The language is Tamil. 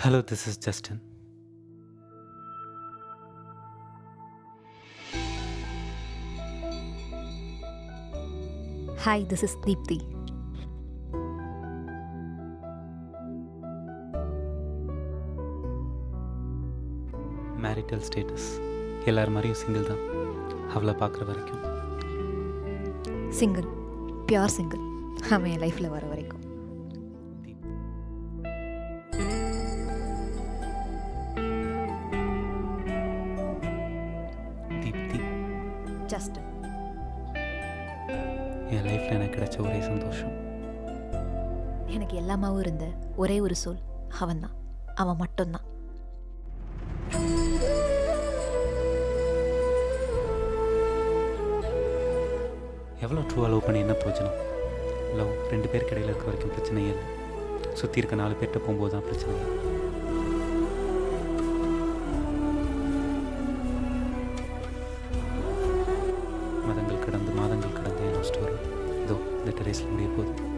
Hello, this is Justin. Hi, this is Deepthi. Marital status எல்லார் மாதிரியும் சிங்கிள் தான். அவளை பார்க்குற வரைக்கும். சிங்கிள் பியூர் சிங்கிள் அவன் என் லைஃப்பில் வர வரைக்கும். ஜஸ்டின் என் லைஃப்பில் எனக்கு கிடைச்ச ஒரே சந்தோஷம். எனக்கு எல்லாமாவும் இருந்த ஒரே ஒரு சொல் அவன்தான். அவன் மட்டும்தான். எவ்வளோ ட்ரூவாக லவ் பண்ணி என்ன பிரயோஜனம்? லவ் ரெண்டு பேருக்கு இடையில இருக்க வரைக்கும் பிரச்சனையே இல்லை சுற்றி இருக்க நாலு பேர்கிட்ட போகும்போது தான் பிரச்சனை. de Teresa Muriel